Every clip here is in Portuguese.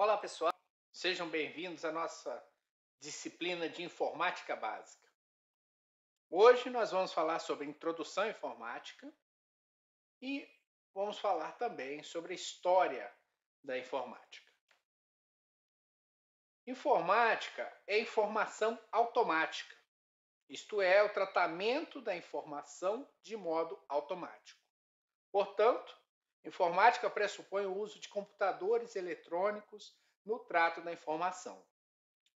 Olá pessoal, sejam bem-vindos à nossa disciplina de informática básica. Hoje nós vamos falar sobre introdução à informática e vamos falar também sobre a história da informática. Informática é informação automática, isto é, o tratamento da informação de modo automático. Portanto, informática pressupõe o uso de computadores eletrônicos no trato da informação.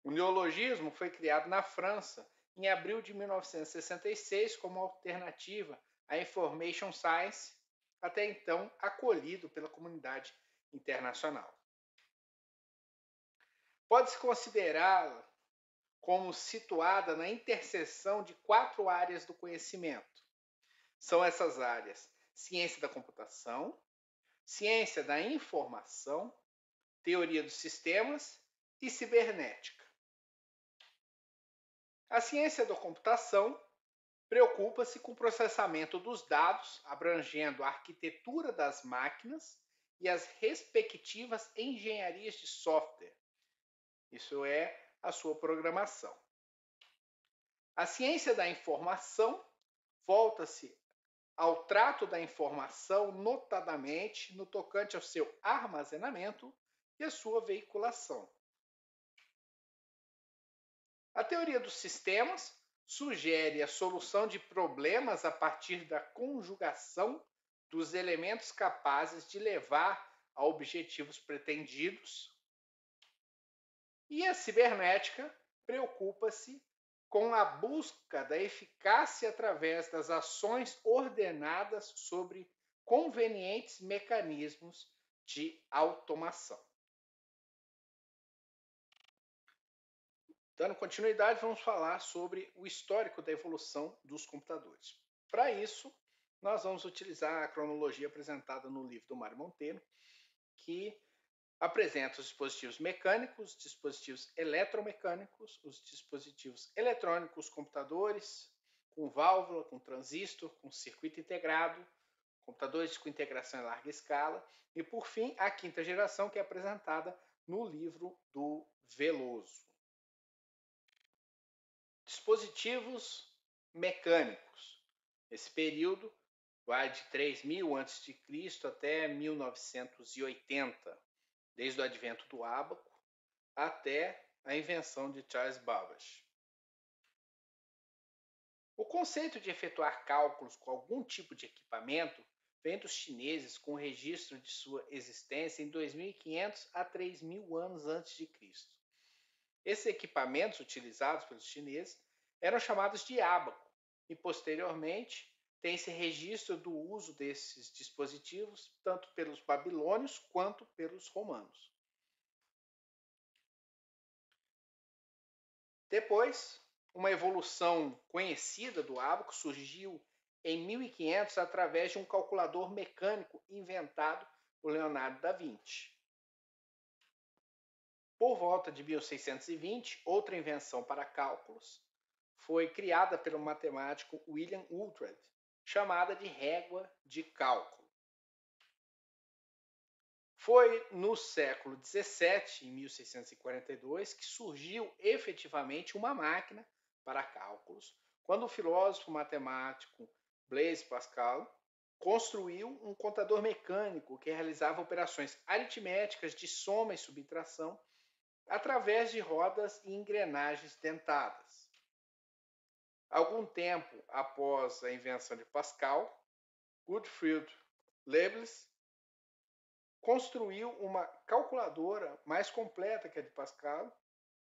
O neologismo foi criado na França em abril de 1966 como alternativa à Information Science, até então acolhido pela comunidade internacional. Pode-se considerá-la como situada na interseção de quatro áreas do conhecimento. São essas áreas: ciência da computação, ciência da informação, teoria dos sistemas e cibernética. A ciência da computação preocupa-se com o processamento dos dados, abrangendo a arquitetura das máquinas e as respectivas engenharias de software. Isso é a sua programação. A ciência da informação volta-se ao trato da informação, notadamente no tocante ao seu armazenamento e a sua veiculação. A teoria dos sistemas sugere a solução de problemas a partir da conjugação dos elementos capazes de levar a objetivos pretendidos. E a cibernética preocupa-se com a busca da eficácia através das ações ordenadas sobre convenientes mecanismos de automação. Dando continuidade, vamos falar sobre o histórico da evolução dos computadores. Para isso, nós vamos utilizar a cronologia apresentada no livro do Mário Monteiro, que apresenta os dispositivos mecânicos, dispositivos eletromecânicos, os dispositivos eletrônicos, computadores com válvula, com transistor, com circuito integrado, computadores com integração em larga escala e, por fim, a quinta geração, que é apresentada no livro do Veloso. Dispositivos mecânicos. Esse período vai de 3000 a.C. até 1980 desde o advento do ábaco até a invenção de Charles Babbage. O conceito de efetuar cálculos com algum tipo de equipamento vem dos chineses com registro de sua existência em 2500 a 3000 anos antes de Cristo. Esses equipamentos utilizados pelos chineses eram chamados de ábaco e posteriormente tem-se registro do uso desses dispositivos tanto pelos babilônios quanto pelos romanos. Depois, uma evolução conhecida do ábaco surgiu em 1500 através de um calculador mecânico inventado por Leonardo da Vinci. Por volta de 1620, outra invenção para cálculos foi criada pelo matemático William Oughtred, chamada de régua de cálculo. Foi no século 17, em 1642, que surgiu efetivamente uma máquina para cálculos, quando o filósofo matemático Blaise Pascal construiu um contador mecânico que realizava operações aritméticas de soma e subtração através de rodas e engrenagens dentadas. Algum tempo após a invenção de Pascal, Gottfried Leibniz construiu uma calculadora mais completa que a de Pascal,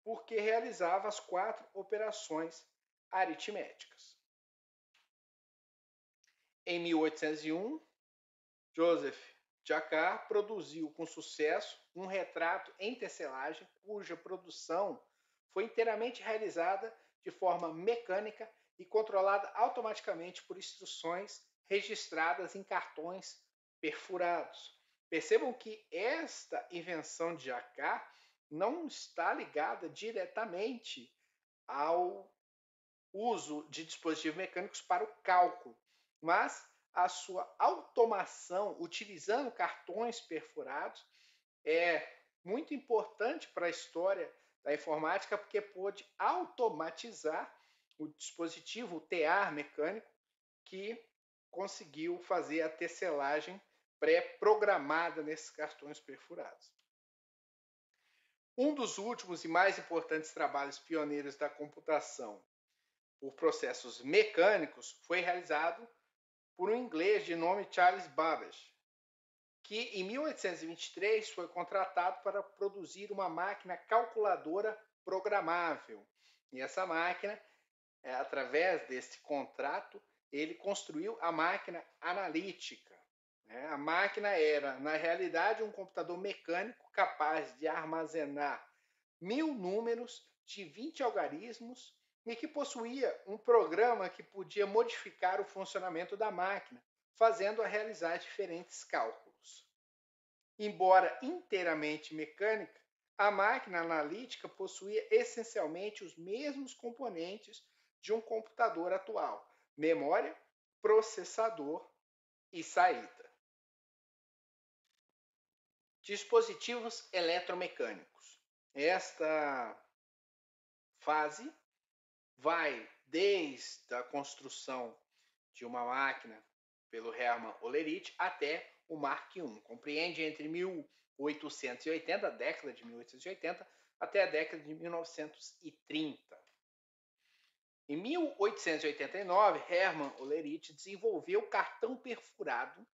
porque realizava as quatro operações aritméticas. Em 1801, Joseph Jacquard produziu com sucesso um retrato em tecelagem cuja produção foi inteiramente realizada de forma mecânica e controlada automaticamente por instruções registradas em cartões perfurados. Percebam que esta invenção de Jacquard não está ligada diretamente ao uso de dispositivos mecânicos para o cálculo, mas a sua automação utilizando cartões perfurados é muito importante para a história da informática porque pôde automatizar o dispositivo, o tear mecânico, que conseguiu fazer a tecelagem pré-programada nesses cartões perfurados. Um dos últimos e mais importantes trabalhos pioneiros da computação por processos mecânicos foi realizado por um inglês de nome Charles Babbage, que em 1823 foi contratado para produzir uma máquina calculadora programável. E essa máquina, é, através desse contrato, ele construiu a máquina analítica. Né? A máquina era, na realidade, um computador mecânico capaz de armazenar mil números de 20 algarismos e que possuía um programa que podia modificar o funcionamento da máquina, fazendo-a realizar diferentes cálculos. Embora inteiramente mecânica, a máquina analítica possuía essencialmente os mesmos componentes de um computador atual: memória, processador e saída. Dispositivos eletromecânicos. Esta fase vai desde a construção de uma máquina pelo Hermann Olerich até o Mark I. Compreende entre 1880, a década de 1880, até a década de 1930. Em 1889, Hermann Olerich desenvolveu cartão perfurado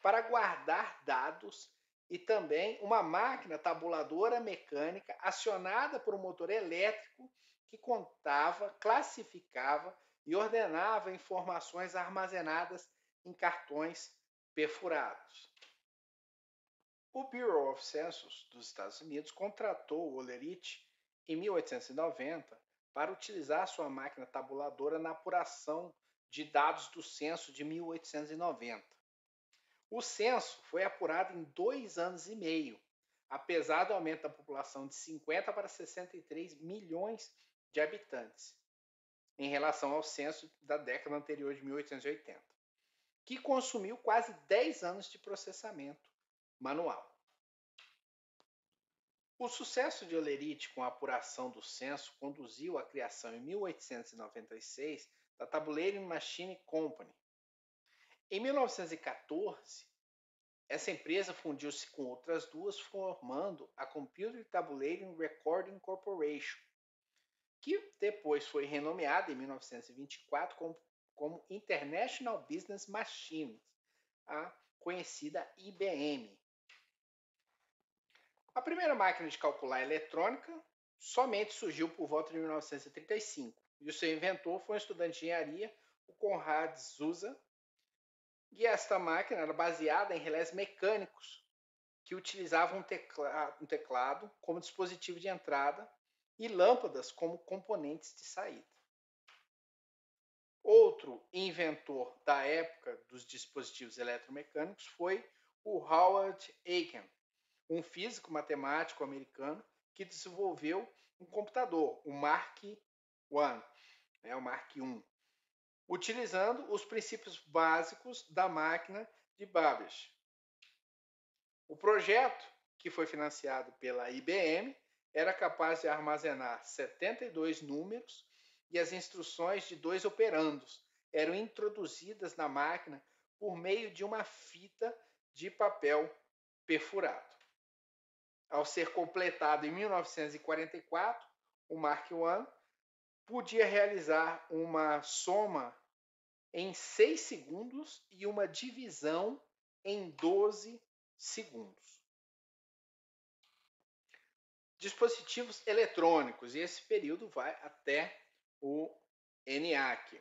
para guardar dados e também uma máquina tabuladora mecânica acionada por um motor elétrico que contava, classificava e ordenava informações armazenadas em cartões perfurados. O Bureau of Census dos Estados Unidos contratou o Olerich em 1890 para utilizar sua máquina tabuladora na apuração de dados do censo de 1890. O censo foi apurado em dois anos e meio, apesar do aumento da população de 50 para 63 milhões de habitantes, em relação ao censo da década anterior de 1880, que consumiu quase 10 anos de processamento manual. O sucesso de Olerite com a apuração do censo conduziu à criação em 1896 da Tabulating Machine Company, em 1914, essa empresa fundiu-se com outras duas, formando a Computer Tabulating Recording Corporation, que depois foi renomeada em 1924 como, como International Business Machines, a conhecida IBM. A primeira máquina de calcular eletrônica somente surgiu por volta de 1935, e o seu inventor foi um estudante de engenharia, o Konrad Zuse, e esta máquina era baseada em relés mecânicos que utilizavam um um teclado como dispositivo de entrada e lâmpadas como componentes de saída. Outro inventor da época dos dispositivos eletromecânicos foi o Howard Aiken, um físico matemático americano que desenvolveu um computador, o Mark I, né, o Mark I, utilizando os princípios básicos da máquina de Babbage. O projeto, que foi financiado pela IBM, era capaz de armazenar 72 números e as instruções de dois operandos eram introduzidas na máquina por meio de uma fita de papel perfurado. Ao ser completado em 1944, o Mark I podia realizar uma soma em 6 segundos e uma divisão em 12 segundos. Dispositivos eletrônicos, e esse período vai até o ENIAC.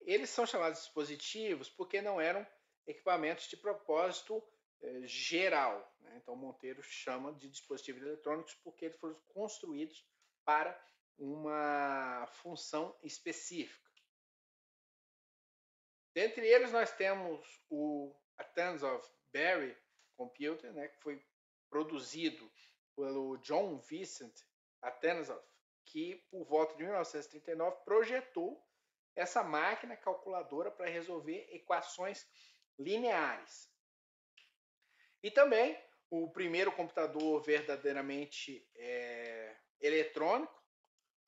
Eles são chamados dispositivos porque não eram equipamentos de propósito eh, geral. Né? Então, Monteiro chama de dispositivos eletrônicos porque eles foram construídos para uma função específica. Dentre eles, nós temos o Athens of Berry Computer, né, que foi produzido pelo John Vincent Athanasoff, que por volta de 1939 projetou essa máquina calculadora para resolver equações lineares. E também o primeiro computador verdadeiramente é, eletrônico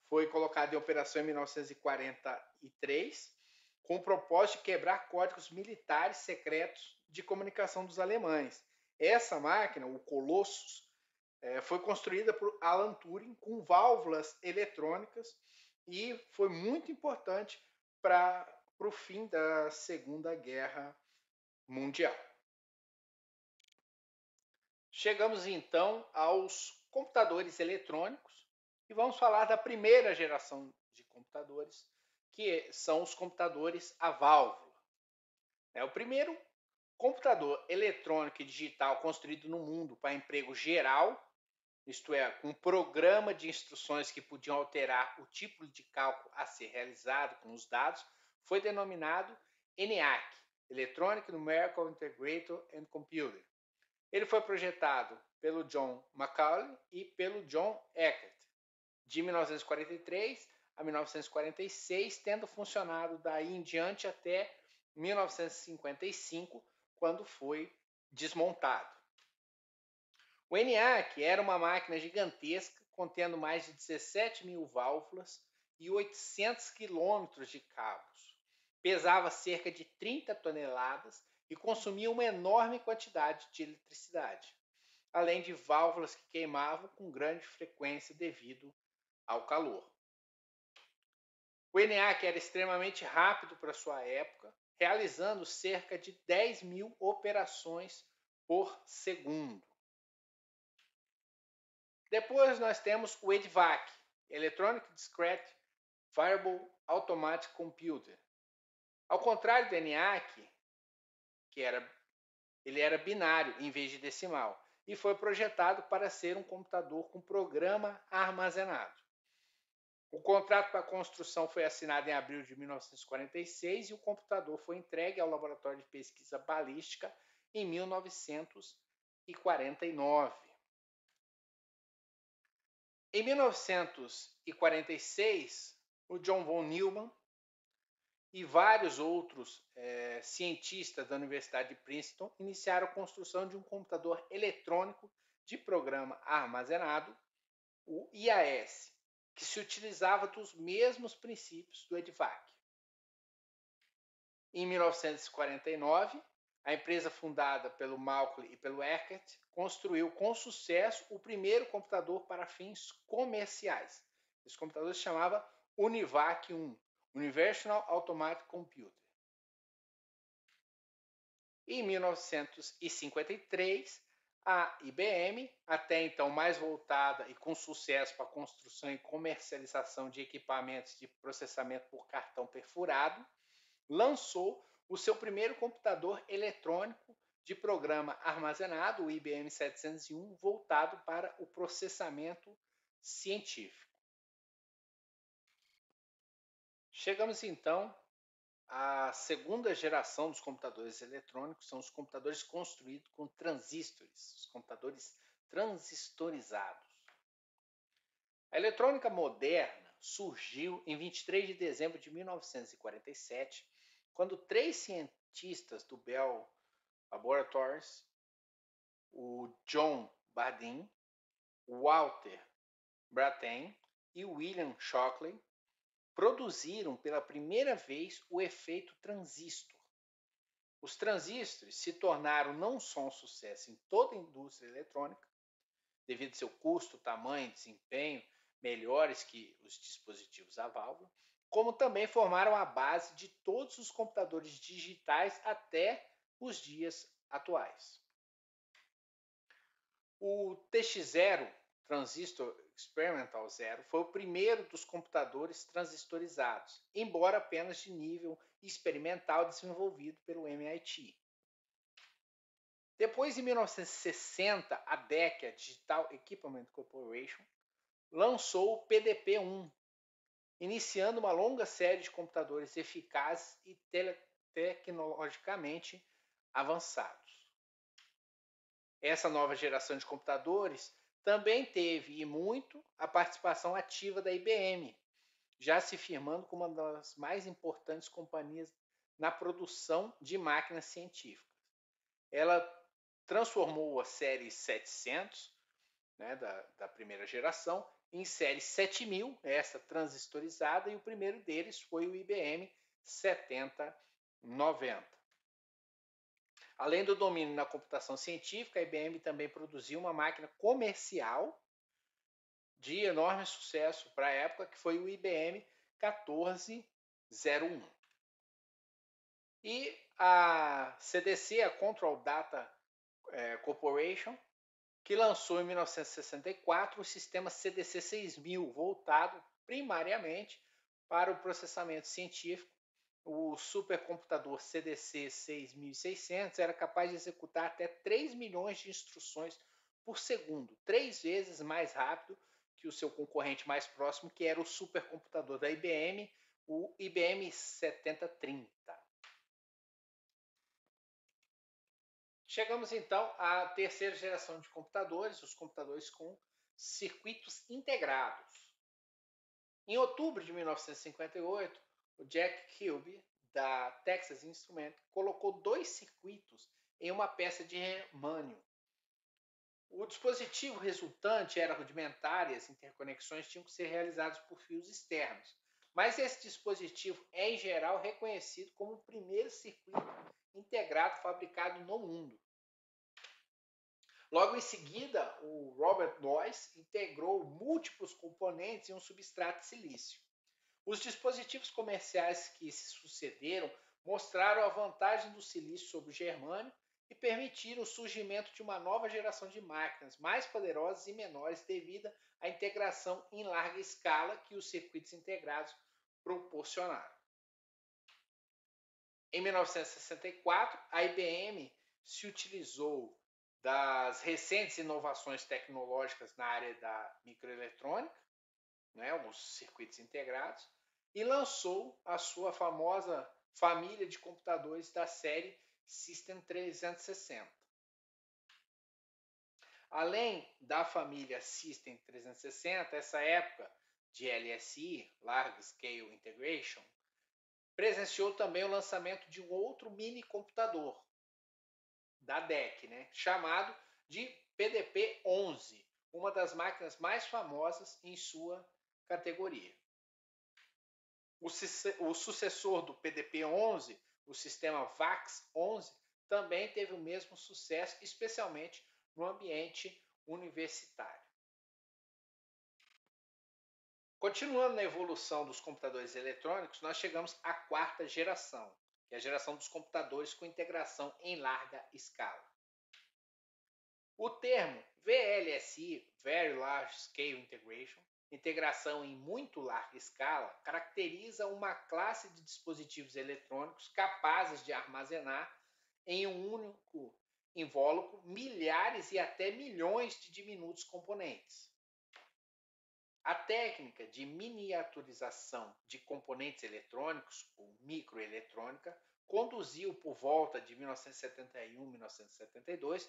foi colocado em operação em 1943, com o propósito de quebrar códigos militares secretos de comunicação dos alemães. Essa máquina, o Colossus, é, foi construída por Alan Turing com válvulas eletrônicas e foi muito importante para o fim da Segunda Guerra Mundial. Chegamos então aos computadores eletrônicos e vamos falar da primeira geração de computadores, que são os computadores a válvula. É o primeiro computador eletrônico e digital construído no mundo para emprego geral, isto é, um programa de instruções que podiam alterar o tipo de cálculo a ser realizado com os dados, foi denominado ENIAC, Electronic Numerical Integrator and Computer. Ele foi projetado pelo John Macaulay e pelo John Eckert, de 1943 a 1946, tendo funcionado daí em diante até 1955, quando foi desmontado. O ENIAC era uma máquina gigantesca, contendo mais de 17 mil válvulas e 800 quilômetros de cabos. Pesava cerca de 30 toneladas e consumia uma enorme quantidade de eletricidade, além de válvulas que queimavam com grande frequência devido ao calor. O ENIAC era extremamente rápido para sua época, realizando cerca de 10 mil operações por segundo. Depois nós temos o EDVAC, Electronic Discrete Variable Automatic Computer. Ao contrário do ENIAC, que era, ele era binário em vez de decimal, e foi projetado para ser um computador com programa armazenado. O contrato para construção foi assinado em abril de 1946 e o computador foi entregue ao Laboratório de Pesquisa Balística em 1949. Em 1946, o John von Neumann e vários outros é, cientistas da Universidade de Princeton iniciaram a construção de um computador eletrônico de programa armazenado, o IAS, que se utilizava dos mesmos princípios do EDVAC. Em 1949, a empresa fundada pelo Malcolm e pelo Eckert construiu com sucesso o primeiro computador para fins comerciais. Esse computador se chamava Univac 1, Universal Automatic Computer. Em 1953, a IBM, até então mais voltada e com sucesso para a construção e comercialização de equipamentos de processamento por cartão perfurado, lançou o seu primeiro computador eletrônico de programa armazenado, o IBM 701, voltado para o processamento científico. Chegamos então à segunda geração dos computadores eletrônicos, são os computadores construídos com transistores, os computadores transistorizados. A eletrônica moderna surgiu em 23 de dezembro de 1947, quando três cientistas do Bell Laboratories, o John Bardeen, Walter Brattain e William Shockley, produziram pela primeira vez o efeito transistor. Os transistores se tornaram não só um sucesso em toda a indústria eletrônica, devido ao seu custo, tamanho desempenho melhores que os dispositivos a válvula, como também formaram a base de todos os computadores digitais até os dias atuais. O TX0 Transistor Experimental Zero foi o primeiro dos computadores transistorizados, embora apenas de nível experimental desenvolvido pelo MIT. Depois, em 1960, a DEC, a Digital Equipment Corporation, lançou o PDP-1, iniciando uma longa série de computadores eficazes e tecnologicamente avançados. Essa nova geração de computadores também teve, e muito, a participação ativa da IBM, já se firmando como uma das mais importantes companhias na produção de máquinas científicas. Ela transformou a série 700, né, da, da primeira geração, em série 7000, essa transistorizada, e o primeiro deles foi o IBM 7090. Além do domínio na computação científica, a IBM também produziu uma máquina comercial de enorme sucesso para a época, que foi o IBM 1401. E a CDC, a Control Data eh, Corporation, que lançou em 1964 o sistema CDC 6000, voltado primariamente para o processamento científico. O supercomputador CDC 6600 era capaz de executar até 3 milhões de instruções por segundo, três vezes mais rápido que o seu concorrente mais próximo, que era o supercomputador da IBM, o IBM 7030. Chegamos então à terceira geração de computadores, os computadores com circuitos integrados. Em outubro de 1958, o Jack Kilby, da Texas Instruments, colocou dois circuitos em uma peça de germânio. O dispositivo resultante era rudimentar e as interconexões tinham que ser realizadas por fios externos. Mas esse dispositivo é, em geral, reconhecido como o primeiro circuito integrado fabricado no mundo. Logo em seguida, o Robert Noyce integrou múltiplos componentes em um substrato silício. Os dispositivos comerciais que se sucederam mostraram a vantagem do silício sobre o germânio e permitiram o surgimento de uma nova geração de máquinas mais poderosas e menores devido à integração em larga escala que os circuitos integrados proporcionaram. Em 1964, a IBM se utilizou das recentes inovações tecnológicas na área da microeletrônica, né, os circuitos integrados, e lançou a sua famosa família de computadores da série System 360. Além da família System 360, essa época de LSI, Large Scale Integration, presenciou também o lançamento de um outro mini computador da DEC, né, chamado de PDP-11, uma das máquinas mais famosas em sua categoria. O, o sucessor do PDP-11, o sistema VAX-11, também teve o mesmo sucesso, especialmente no ambiente universitário. Continuando na evolução dos computadores eletrônicos, nós chegamos à quarta geração, que é a geração dos computadores com integração em larga escala. O termo VLSI, Very Large Scale Integration, integração em muito larga escala, caracteriza uma classe de dispositivos eletrônicos capazes de armazenar em um único invólucro milhares e até milhões de diminutos componentes. A técnica de miniaturização de componentes eletrônicos, ou microeletrônica, conduziu por volta de 1971-1972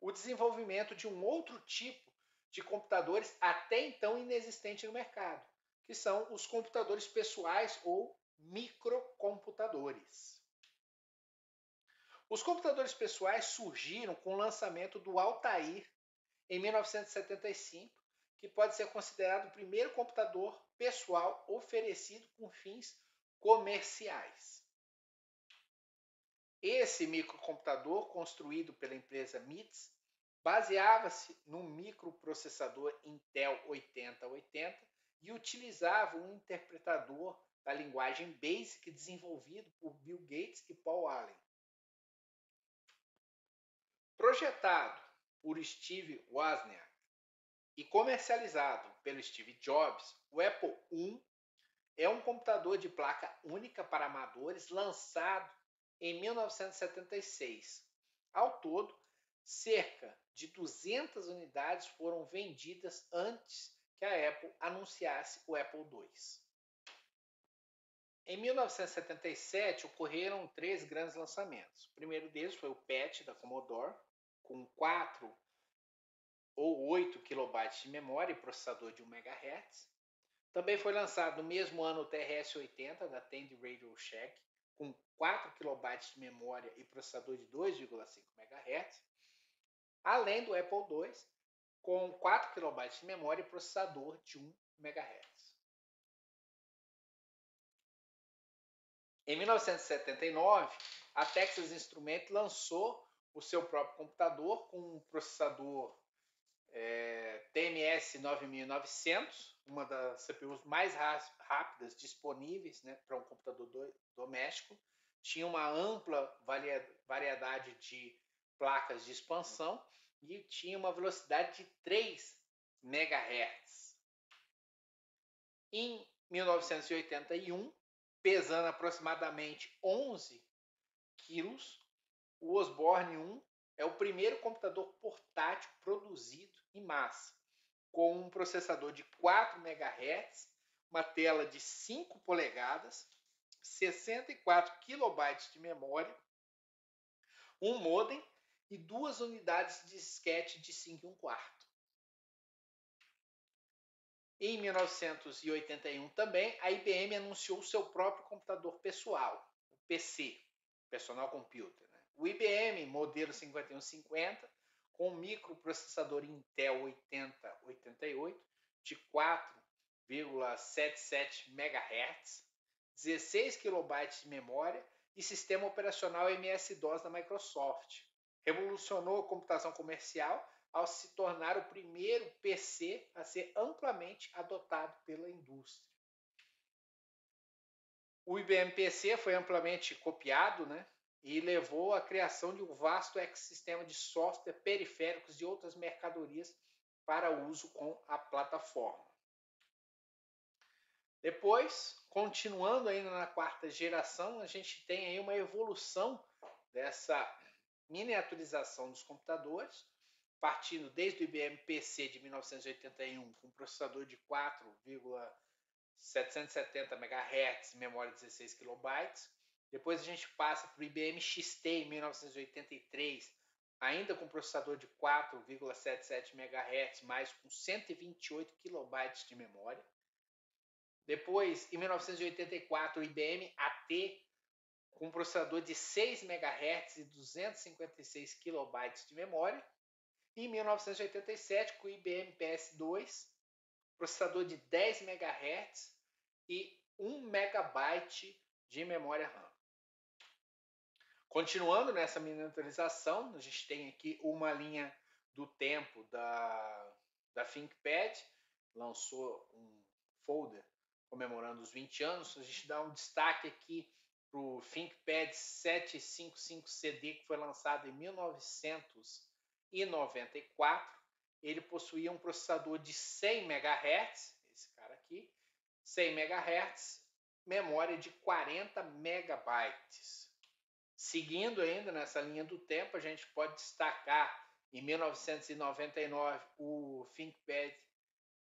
o desenvolvimento de um outro tipo de computadores até então inexistente no mercado, que são os computadores pessoais ou microcomputadores. Os computadores pessoais surgiram com o lançamento do Altair em 1975 que pode ser considerado o primeiro computador pessoal oferecido com fins comerciais. Esse microcomputador, construído pela empresa MITS, baseava-se num microprocessador Intel 8080 e utilizava um interpretador da linguagem BASIC desenvolvido por Bill Gates e Paul Allen. Projetado por Steve Wozniak e comercializado pelo Steve Jobs, o Apple I é um computador de placa única para amadores lançado em 1976. Ao todo, cerca de 200 unidades foram vendidas antes que a Apple anunciasse o Apple II. Em 1977 ocorreram três grandes lançamentos. O primeiro deles foi o PET da Commodore, com quatro ou 8 KB de memória e processador de 1 MHz. Também foi lançado no mesmo ano o TRS-80 da Tandy Radio Shack, com 4 KB de memória e processador de 2,5 MHz. além do Apple II, com 4 KB de memória e processador de 1 MHz. Em 1979, a Texas Instruments lançou o seu próprio computador com um processador é, TMS 9900, uma das CPUs mais rápidas disponíveis né, para um computador do, doméstico. Tinha uma ampla variedade de placas de expansão e tinha uma velocidade de 3 MHz. Em 1981, pesando aproximadamente 11 quilos, o Osborne 1 é o primeiro computador portátil produzido em massa, com um processador de 4 MHz, uma tela de 5 polegadas, 64 KB de memória, um modem e duas unidades de disquete de 5 e 1 quarto. Em 1981 também, a IBM anunciou seu próprio computador pessoal, o PC, Personal Computer. Né? O IBM modelo 5150, com microprocessador Intel 8088 de 4,77 MHz, 16 KB de memória e sistema operacional MS-DOS da Microsoft. Revolucionou a computação comercial ao se tornar o primeiro PC a ser amplamente adotado pela indústria. O IBM PC foi amplamente copiado né, e levou à criação de um vasto ecossistema de software, periféricos e outras mercadorias para uso com a plataforma. Depois, continuando ainda na quarta geração, a gente tem aí uma evolução dessa miniaturização dos computadores, partindo desde o IBM PC de 1981 com processador de 4,770 MHz, memória 16 KB. Depois a gente passa para o IBM XT em 1983, ainda com processador de 4,77 MHz, mais com 128 KB de memória. Depois, em 1984, o IBM AT com processador de 6 MHz e 256 KB de memória. E em 1987, com o IBM PS2, processador de 10 MHz e 1 MB de memória RAM. Continuando nessa miniaturização, a gente tem aqui uma linha do tempo da, da ThinkPad, lançou um folder comemorando os 20 anos. A gente dá um destaque aqui para o ThinkPad 755CD, que foi lançado em 1900 e 94, ele possuía um processador de 100 MHz, esse cara aqui, 100 MHz, memória de 40 megabytes. Seguindo ainda nessa linha do tempo, a gente pode destacar em 1999 o ThinkPad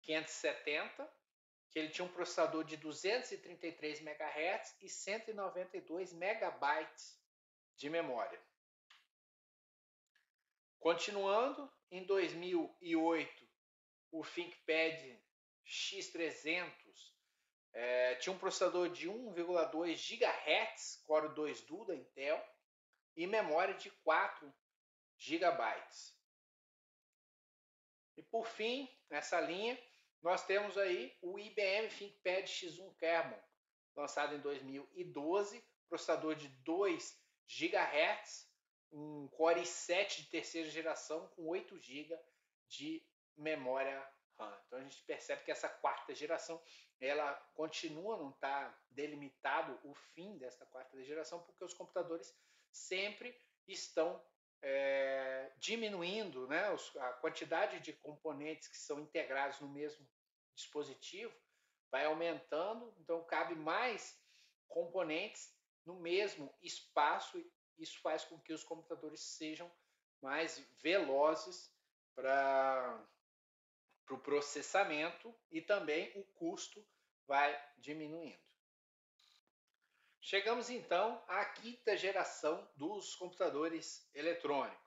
570, que ele tinha um processador de 233 MHz e 192 megabytes de memória. Continuando, em 2008, o ThinkPad X300 é, tinha um processador de 1,2 GHz, Core 2 Duo da Intel, e memória de 4 GB. E por fim, nessa linha, nós temos aí o IBM ThinkPad X1 Carbon, lançado em 2012, processador de 2 GHz, um Core i7 de terceira geração com 8 GB de memória Então a gente percebe que essa quarta geração ela continua, não está delimitado o fim dessa quarta geração, porque os computadores sempre estão é, diminuindo né, a quantidade de componentes que são integrados no mesmo dispositivo, vai aumentando, então cabe mais componentes no mesmo espaço isso faz com que os computadores sejam mais velozes para o pro processamento e também o custo vai diminuindo. Chegamos então à quinta geração dos computadores eletrônicos.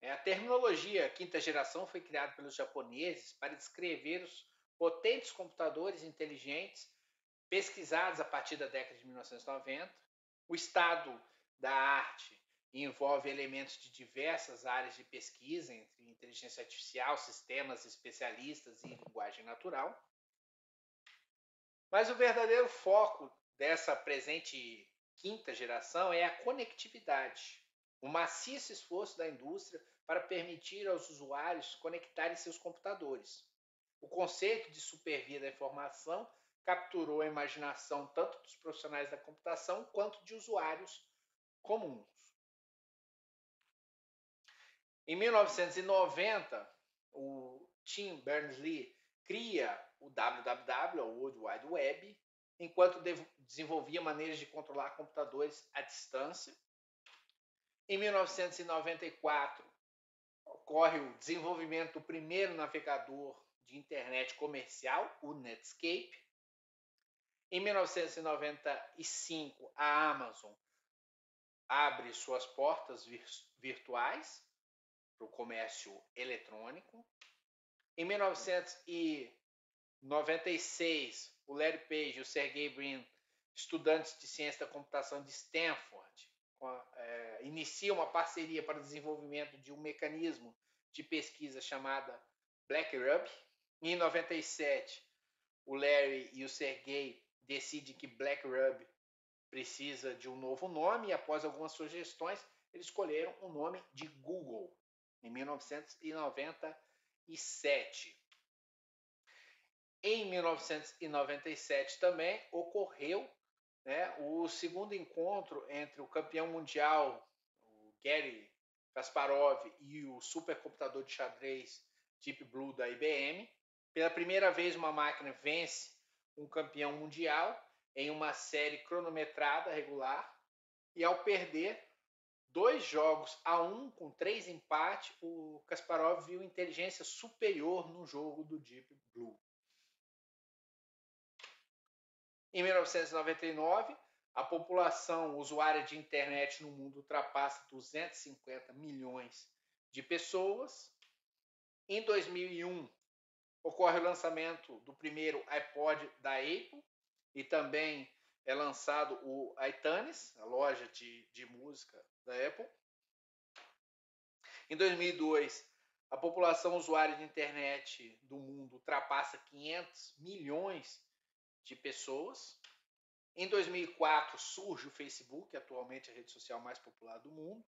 É, a terminologia quinta geração foi criada pelos japoneses para descrever os potentes computadores inteligentes pesquisados a partir da década de 1990. O estado da arte envolve elementos de diversas áreas de pesquisa, entre inteligência artificial, sistemas especialistas e linguagem natural. Mas o verdadeiro foco dessa presente quinta geração é a conectividade, o maciço esforço da indústria para permitir aos usuários conectarem seus computadores. O conceito de supervia da informação capturou a imaginação tanto dos profissionais da computação quanto de usuários comuns. Em 1990, o Tim Berners-Lee cria o WWW, o World Wide Web, enquanto desenvolvia maneiras de controlar computadores à distância. Em 1994, ocorre o desenvolvimento do primeiro navegador de internet comercial, o Netscape. Em 1995, a Amazon abre suas portas virtuais para o comércio eletrônico. Em 1996, o Larry Page e o Sergey Brin, estudantes de ciência da computação de Stanford, é, iniciam uma parceria para o desenvolvimento de um mecanismo de pesquisa chamada BlackRub. Em 97, o Larry e o Sergey decidem que BlackRub precisa de um novo nome e após algumas sugestões, eles escolheram o nome de Google em 1997. Em 1997 também ocorreu né, o segundo encontro entre o campeão mundial, o Gary Kasparov, e o supercomputador de xadrez Deep Blue da IBM. Pela primeira vez, uma máquina vence um campeão mundial em uma série cronometrada regular e ao perder dois jogos a um com três empates, o Kasparov viu inteligência superior no jogo do Deep Blue. Em 1999, a população usuária de internet no mundo ultrapassa 250 milhões de pessoas. Em 2001, ocorre o lançamento do primeiro iPod da Apple e também é lançado o iTunes, a loja de, de música da Apple. Em 2002, a população usuária de internet do mundo ultrapassa 500 milhões de pessoas. Em 2004 surge o Facebook, atualmente a rede social mais popular do mundo.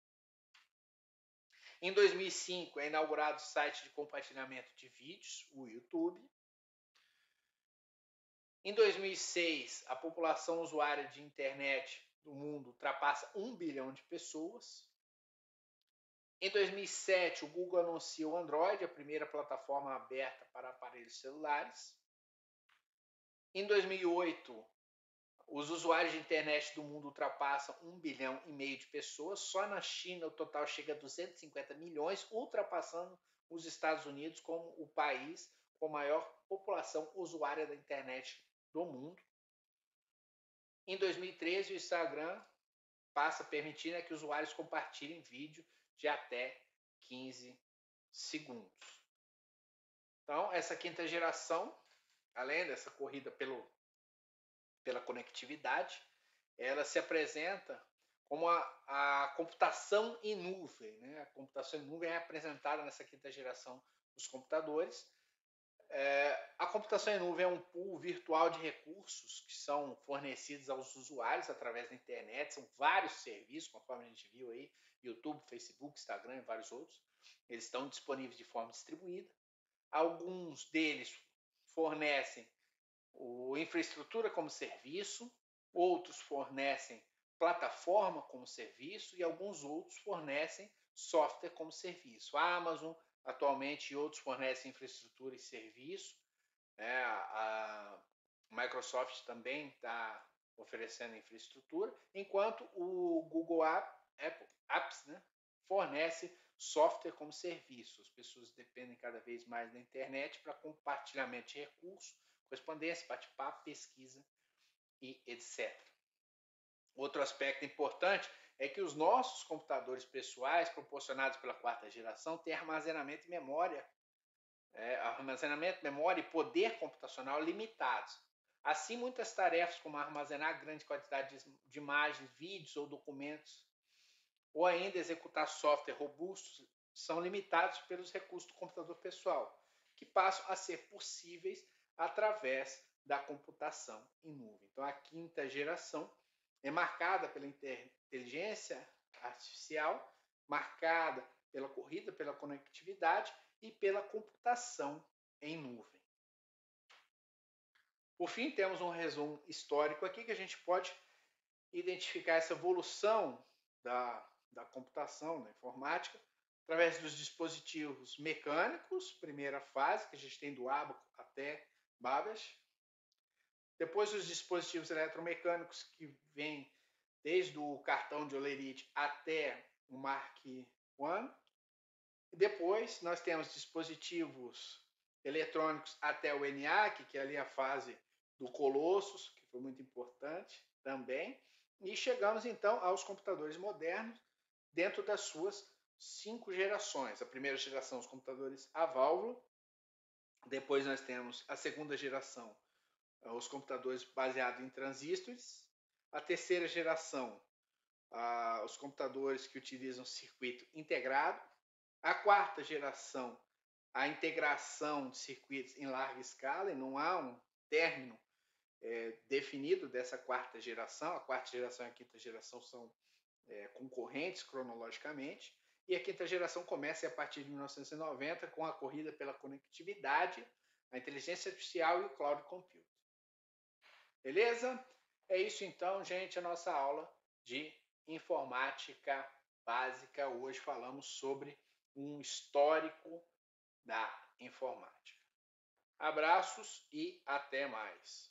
Em 2005 é inaugurado o site de compartilhamento de vídeos, o YouTube. Em 2006, a população usuária de internet do mundo ultrapassa 1 bilhão de pessoas. Em 2007, o Google anuncia o Android, a primeira plataforma aberta para aparelhos celulares. Em 2008, os usuários de internet do mundo ultrapassam 1 bilhão e meio de pessoas. Só na China o total chega a 250 milhões, ultrapassando os Estados Unidos como o país com maior população usuária da internet do mundo. Em 2013, o Instagram passa a permitir né, que usuários compartilhem vídeo de até 15 segundos. Então, essa quinta geração, além dessa corrida pelo, pela conectividade, ela se apresenta como a, a computação em nuvem. Né? A computação em nuvem é apresentada nessa quinta geração dos computadores é, a computação em nuvem é um pool virtual de recursos que são fornecidos aos usuários através da internet. São vários serviços, conforme a gente viu aí, YouTube, Facebook, Instagram e vários outros. Eles estão disponíveis de forma distribuída. Alguns deles fornecem o infraestrutura como serviço, outros fornecem plataforma como serviço e alguns outros fornecem software como serviço. A Amazon, atualmente outros fornecem infraestrutura e serviço. Né? A Microsoft também está oferecendo infraestrutura, enquanto o Google App, Apple, Apps né, fornece software como serviço. As pessoas dependem cada vez mais da internet para compartilhamento de recursos, correspondência, bate-papo, pesquisa e etc. Outro aspecto importante é que os nossos computadores pessoais, proporcionados pela quarta geração, têm armazenamento e memória, é, armazenamento, memória e poder computacional limitados. Assim, muitas tarefas como armazenar grande quantidade de imagens, vídeos ou documentos ou ainda executar software robustos são limitados pelos recursos do computador pessoal, que passam a ser possíveis através da computação em nuvem. Então, a quinta geração é marcada pela inteligência artificial, marcada pela corrida, pela conectividade e pela computação em nuvem. Por fim, temos um resumo histórico aqui que a gente pode identificar essa evolução da, da computação, da informática, através dos dispositivos mecânicos, primeira fase, que a gente tem do Abaco até Babbage. Depois os dispositivos eletromecânicos que vêm desde o cartão de Olerite até o Mark I. Depois nós temos dispositivos eletrônicos até o ENIAC, que é ali a fase do Colossus, que foi muito importante também. E chegamos então aos computadores modernos dentro das suas cinco gerações. A primeira geração, os computadores a válvula. Depois nós temos a segunda geração, os computadores baseados em transistores. A terceira geração, os computadores que utilizam circuito integrado. A quarta geração, a integração de circuitos em larga escala, e não há um término é, definido dessa quarta geração. A quarta geração e a quinta geração são é, concorrentes cronologicamente. E a quinta geração começa a partir de 1990 com a corrida pela conectividade, a inteligência artificial e o cloud computing. Beleza? É isso então, gente, a nossa aula de informática básica. Hoje falamos sobre um histórico da informática. Abraços e até mais.